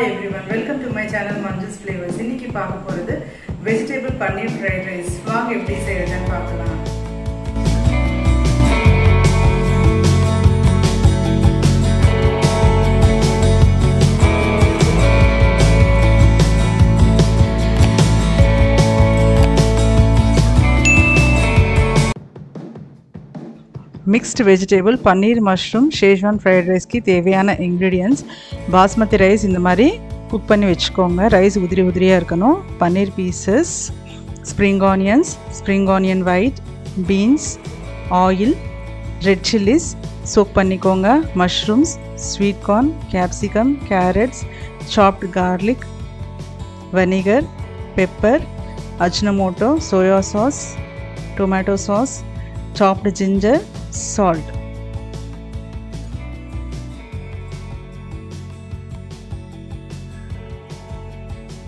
Hi everyone welcome to my channel மஞ்சஸ் flavours இன்னைக்கு பார்க்க போகிறது வெஜிடபிள் பன்னீர் ஃப்ரைட் ரைஸ் வாங்க எப்படி செய்யறதுன்னு பார்க்கலாம். Mixed vegetable paneer mushroom schezwan fried ரைஸ்க்கு தேவையான இன்க்ரீடியன்ஸ் பாஸ்மதி ரைஸ் இந்த மாதிரி குக் பண்ணி வச்சுக்கோங்க. ரைஸ் உதிரி உதிரியாக இருக்கணும். Paneer pieces spring onions spring onion white beans oil red chillies soak பண்ணிக்கோங்க. Mushrooms sweet corn capsicum carrots chopped garlic vinegar pepper Ajinomoto soya sauce tomato sauce chopped ginger salt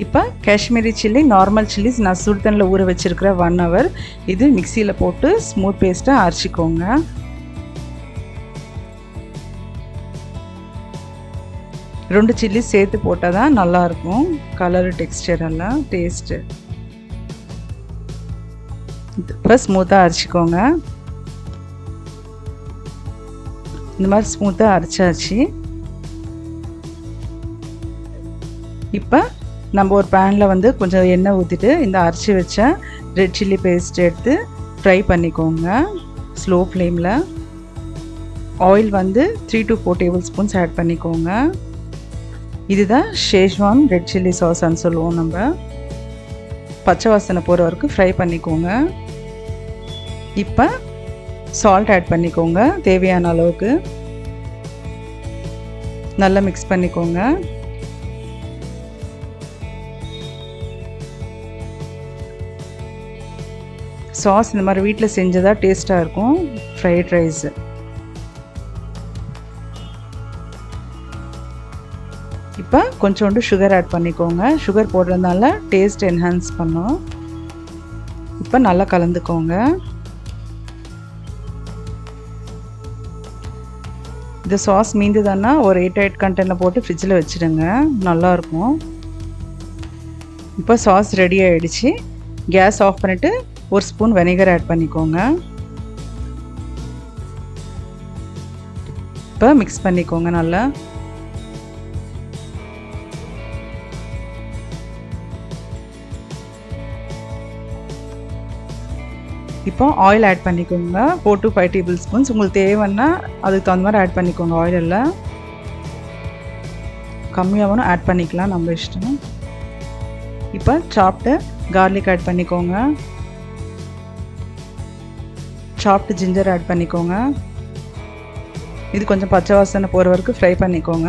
இப்போ Kashmiri chilli normal chillies நான் சுடுதண்ணில் ஊற வச்சுருக்கிற one hour இது மிக்சியில் போட்டு smooth பேஸ்ட்டாக அரைச்சிக்கோங்க. ரெண்டு சில்லி சேர்த்து போட்டால் தான் நல்லாயிருக்கும். கலரு டெக்ஸ்டர் எல்லாம் டேஸ்ட்டு இப்போ ஸ்மூத்தாக அரைச்சிக்கோங்க. இந்த மாதிரி ஸ்மூத்தாக அரைச்சாச்சு. இப்போ நம்ம ஒரு பேனில் வந்து கொஞ்சம் எண்ணெய் ஊற்றிட்டு இந்த அரைச்சி வச்ச ரெட் சில்லி பேஸ்ட் எடுத்து ஃப்ரை பண்ணிக்கோங்க. ஸ்லோ ஃப்ளேமில் ஆயில் வந்து three to four tablespoons add பண்ணிக்கோங்க. இதுதான் ஷேஷ்வான் ரெட் சில்லி சாஸ்ன்னு சொல்லுவோம் நம்ம. பச்சை வாசனை போகிற வரைக்கும் ஃப்ரை பண்ணிக்கோங்க. இப்போ சால்ட் ஆட் பண்ணிக்கோங்க தேவையான அளவுக்கு. நல்லா மிக்ஸ் பண்ணிக்கோங்க. சாஸ் இந்த மாதிரி வீட்டில் செஞ்சதாக டேஸ்ட்டாக இருக்கும் ஃப்ரைட் ரைஸு இப்போ கொஞ்சோண்டு சுகர் ஆட் பண்ணிக்கோங்க. சுகர் போடுறதுனால டேஸ்ட் என்ஹான்ஸ் பண்ணும். இப்போ நல்லா கலந்துக்கோங்க. இந்த சாஸ் மீந்துதானா ஒரு எயிட் எயிட் கண்டெய்னர் போட்டு ஃப்ரிட்ஜில் வச்சுடுங்க. நல்லாயிருக்கும். இப்போ சாஸ் ரெடி ஆகிடுச்சு கேஸ் ஆஃப் பண்ணிவிட்டு ஒரு ஸ்பூன் வெனிகர் ஆட் பண்ணிக்கோங்க. இப்போ மிக்ஸ் பண்ணிக்கோங்க நல்லா. இப்போ ஆயில் ஆட் பண்ணிக்கோங்க. Four to five tablespoons உங்களுக்கு தேவைன்னா அதுக்கு தகுந்த மாதிரி ஆட் பண்ணிக்கோங்க ஆயில் எல்லாம் கம்மியாகவும் ஆட் பண்ணிக்கலாம் நம்ம இஷ்டம். இப்போ சாப்பிட்டு கார்லிக் ஆட் பண்ணிக்கோங்க. சாப்ட்டு ஜிஞ்சர் ஆட் பண்ணிக்கோங்க. இது கொஞ்சம் பச்சை வாசனை போகிற வரைக்கும் ஃப்ரை பண்ணிக்கோங்க.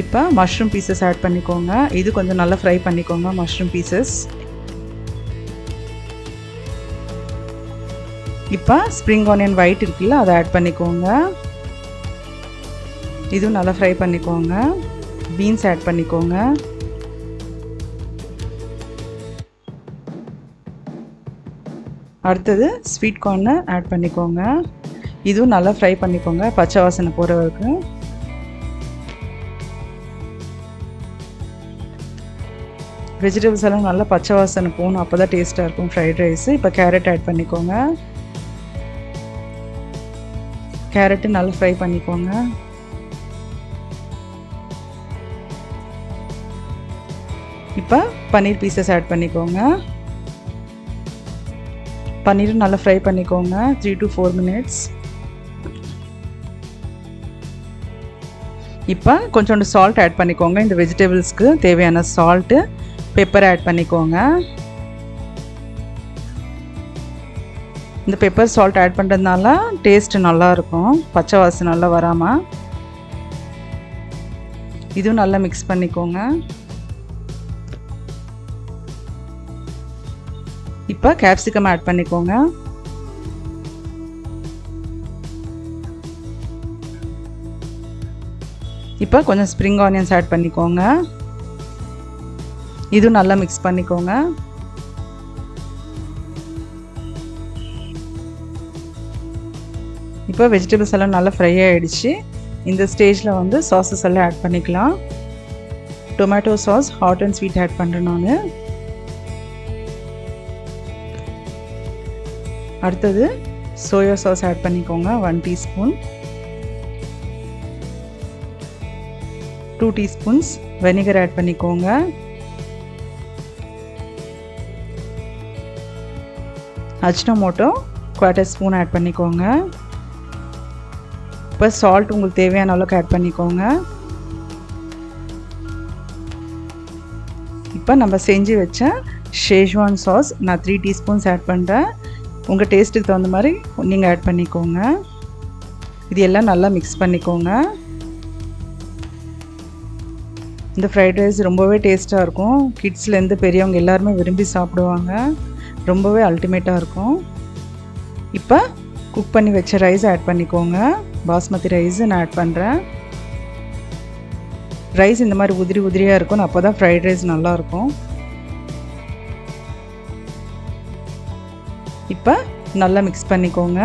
இப்போ மஷ்ரூம் பீசஸ் ஆட் பண்ணிக்கோங்க. இது கொஞ்சம் நல்லா ஃப்ரை பண்ணிக்கோங்க மஷ்ரூம் பீசஸ் இப்போ ஸ்ப்ரிங் ஆனியன் ஒயிட் இருக்குல்ல அதை ஆட் பண்ணிக்கோங்க. இதுவும் நல்லா ஃப்ரை பண்ணிக்கோங்க. பீன்ஸ் ஆட் பண்ணிக்கோங்க. அடுத்தது ஸ்வீட் கார்னை ஆட் பண்ணிக்கோங்க. இதுவும் நல்லா ஃப்ரை பண்ணிக்கோங்க பச்சை வாசனை போகிற வரைக்கும். வெஜிடபிள்ஸ் எல்லாம் நல்லா பச்சை வாசனை போகணும். அப்போ தான் டேஸ்ட்டாக இருக்கும். ஃப்ரைட் ரைஸு இப்போ கேரட் ஆட் பண்ணிக்கோங்க. கேரட்டு நல்லா ஃப்ரை பண்ணிக்கோங்க. இப்போ பன்னீர் பீசஸ் ஆட் பண்ணிக்கோங்க. பன்னீரும் நல்லா ஃப்ரை பண்ணிக்கோங்க. த்ரீ டு ஃபோர் மினிட்ஸ் இப்போ கொஞ்சோண்டு சால்ட் ஆட் பண்ணிக்கோங்க. இந்த வெஜிடபிள்ஸ்க்கு தேவையான சால்ட்டு பெப்பர் ஆட் பண்ணிக்கோங்க. இந்த பெப்பர் சால்ட் ஆட் பண்ணுறதுனால டேஸ்ட்டு நல்லாயிருக்கும் பச்சை வாசம் நல்லா வராமல் இதுவும் நல்லா மிக்ஸ் பண்ணிக்கோங்க. இப்போ கேப்சிகம் ஆட் பண்ணிக்கோங்க. இப்போ கொஞ்சம் ஸ்ப்ரிங் ஆனியன்ஸ் ஆட் பண்ணிக்கோங்க. இதுவும் நல்லா மிக்ஸ் பண்ணிக்கோங்க. இப்போ வெஜிடபிள்ஸ் எல்லாம் நல்லா ஃப்ரை ஆகிடுச்சு இந்த ஸ்டேஜில் வந்து சாஸஸ் எல்லாம் ஆட் பண்ணிக்கலாம். Tomato sauce hot and sweet add பண்ணுறேன் நான். அடுத்தது சோயா சாஸ் ஆட் பண்ணிக்கோங்க one teaspoon two teaspoons vinegar add பண்ணிக்கோங்க. அஜினமோட்டோ குவார்ட்டர் ஸ்பூன் ஆட் பண்ணிக்கோங்க. இப்போ சால்ட் உங்களுக்கு தேவையான அளவுக்கு ஆட் பண்ணிக்கோங்க. இப்போ நம்ம செஞ்சு வச்ச ஷேஷ்வான் சாஸ் நான் த்ரீ டீஸ்பூன்ஸ் ஆட் பண்ணுறேன் உங்கள் டேஸ்ட்டுக்கு தகுந்த மாதிரி நீங்கள் ஆட் பண்ணிக்கோங்க. இது எல்லாம் நல்லா மிக்ஸ் பண்ணிக்கோங்க. இந்த ஃப்ரைட் ரைஸ் ரொம்பவே டேஸ்ட்டாக இருக்கும். கிட்ஸ்லேருந்து பெரியவங்க எல்லாருமே விரும்பி சாப்பிடுவாங்க. ரொம்பவே அல்டிமேட்டாக இருக்கும். இப்போ குக் பண்ணி வச்ச ரைஸ் ஆட் பண்ணிக்கோங்க. பாஸ்மதி ரைஸ் நான் ஆட் பண்ணுறேன் ரைஸ் இந்த மாதிரி உதிரி உதிரியாக இருக்கும். அப்போ தான் ஃப்ரைட் ரைஸ் நல்லாயிருக்கும் இப்போ நல்லா மிக்ஸ் பண்ணிக்கோங்க.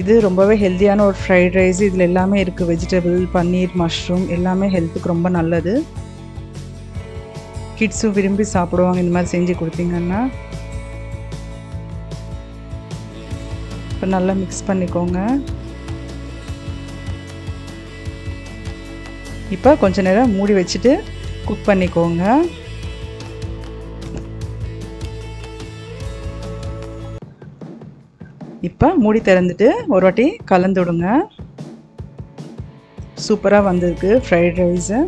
இது ரொம்பவே ஹெல்த்தியான ஒரு ஃப்ரைட் ரைஸ் இதில் எல்லாமே இருக்குது வெஜிடபிள் பன்னீர் மஷ்ரூம் எல்லாமே ஹெல்த்துக்கு ரொம்ப நல்லது. கிட்ஸும் விரும்பி சாப்பிடுவாங்க இந்த மாதிரி செஞ்சு கொடுத்தீங்கன்னா இப்போ நல்லா மிக்ஸ் பண்ணிக்கோங்க. இப்போ கொஞ்ச நேரம் மூடி வச்சுட்டு குக் பண்ணிக்கோங்க. இப்போ மூடி திறந்துட்டு ஒரு வாட்டி கலந்து விடுங்க. சூப்பராக வந்திருக்கு ஃப்ரைட் ரைஸு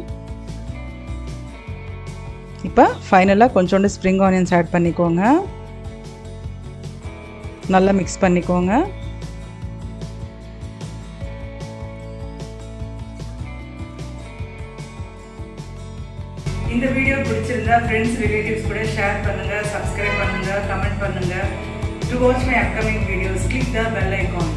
இப்போ ஃபைனலாக கொஞ்சோண்டு ஸ்ப்ரிங் ஆனியன்ஸ் ஆட் பண்ணிக்கோங்க. நல்லா மிக்ஸ் பண்ணிக்கோங்க. இந்த வீடியோ பிடிச்சிருந்தா ஃப்ரெண்ட்ஸ் ரிலேட்டிவ்ஸ் கூட ஷேர் பண்ணுங்கள் சப்ஸ்கிரைப் பண்ணுங்கள் கமெண்ட் பண்ணுங்கள் to watch my upcoming videos click the bell icon